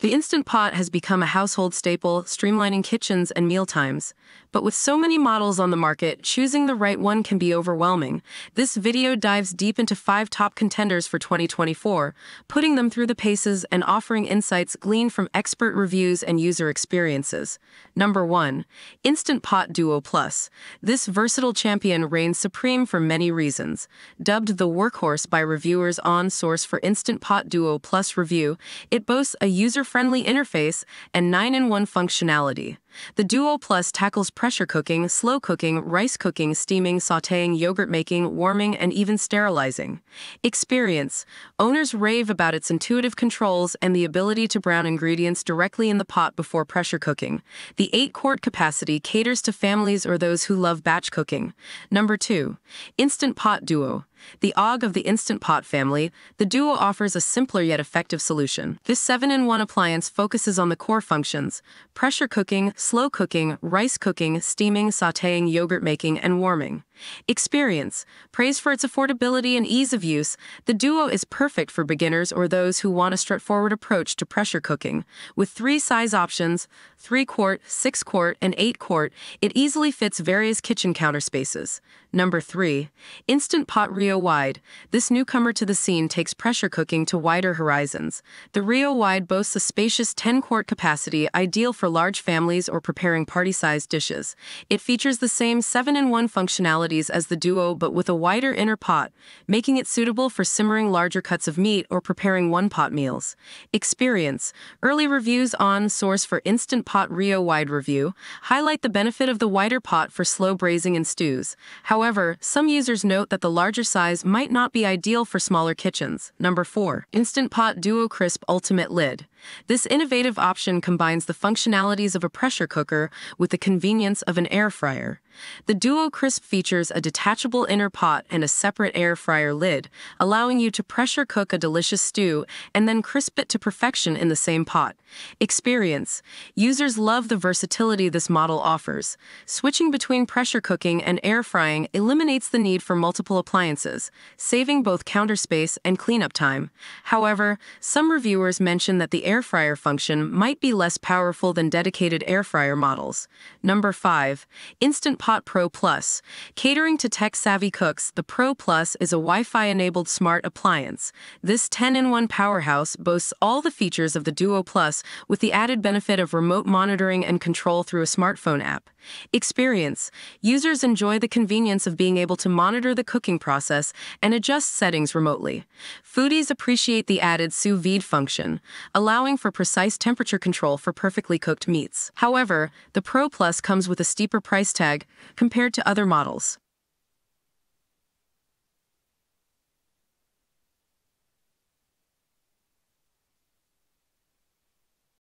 The Instant Pot has become a household staple, streamlining kitchens and mealtimes. But with so many models on the market, choosing the right one can be overwhelming. This video dives deep into five top contenders for 2024, putting them through the paces and offering insights gleaned from expert reviews and user experiences. Number 1. Instant Pot Duo Plus. This versatile champion reigns supreme for many reasons. Dubbed the workhorse by reviewers on Source for Instant Pot Duo Plus review, it boasts a user-friendly interface and 9-in-1 functionality. The Duo Plus tackles pressure cooking, slow cooking, rice cooking, steaming, sautéing, yogurt making, warming, and even sterilizing. Experience. Owners rave about its intuitive controls and the ability to brown ingredients directly in the pot before pressure cooking. The 8-quart capacity caters to families or those who love batch cooking. Number 2. Instant Pot Duo. The OG of the Instant Pot family, the Duo offers a simpler yet effective solution. This 7-in-1 appliance focuses on the core functions, pressure cooking, slow cooking, rice cooking, steaming, sautéing, yogurt making, and warming. Experience. Praised for its affordability and ease of use, the Duo is perfect for beginners or those who want a straightforward approach to pressure cooking. With three size options 3 quart, 6 quart, and 8 quart it easily fits various kitchen counter spaces. Number 3. Instant Pot Rio Wide. This newcomer to the scene takes pressure cooking to wider horizons. The Rio Wide boasts a spacious 10 quart capacity ideal for large families or preparing party sized dishes. It features the same 7 in 1 functionality as the Duo but with a wider inner pot, making it suitable for simmering larger cuts of meat or preparing one-pot meals. Experience. Early reviews on Source for Instant Pot Rio Wide Review highlight the benefit of the wider pot for slow braising and stews. However, some users note that the larger size might not be ideal for smaller kitchens. Number 4. Instant Pot Duo Crisp Ultimate Lid. This innovative option combines the functionalities of a pressure cooker with the convenience of an air fryer. The Duo Crisp features a detachable inner pot and a separate air fryer lid, allowing you to pressure cook a delicious stew and then crisp it to perfection in the same pot. Experience. Users love the versatility this model offers. Switching between pressure cooking and air frying eliminates the need for multiple appliances, saving both counter space and cleanup time. However, some reviewers mention that the air fryer function might be less powerful than dedicated air fryer models. Number 5. Instant Pot Pro Plus. Catering to tech-savvy cooks, the Pro Plus is a Wi-Fi-enabled smart appliance. This 10-in-1 powerhouse boasts all the features of the Duo Plus with the added benefit of remote monitoring and control through a smartphone app. Experience. Users enjoy the convenience of being able to monitor the cooking process and adjust settings remotely. Foodies appreciate the added sous vide function, allowing for precise temperature control for perfectly cooked meats. However, the Pro Plus comes with a steeper price tag compared to other models.